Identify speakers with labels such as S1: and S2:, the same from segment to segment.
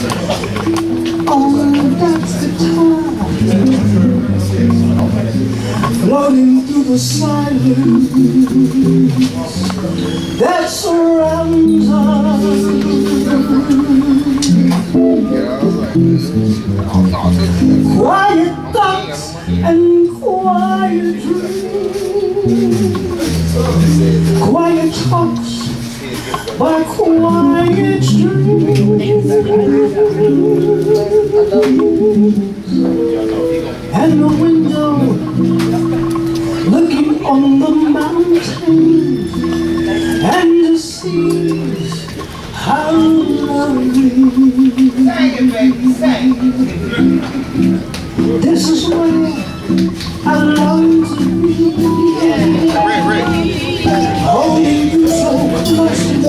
S1: Oh, that's the time Floating through the silence That surrounds us Quiet thoughts and quiet dreams. Quiet talks by quiet And the window looking on the mountains And the seas. How lovely. This is where I long to be. Oh, Holding you so close to me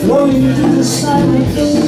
S1: Flowing through the